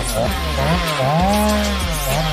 Oh, oh, oh, oh, oh.